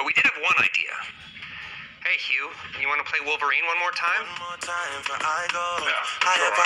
But we did have one idea. Hey, Hugh, you want to play Wolverine one more time? One more time. Yeah, sure.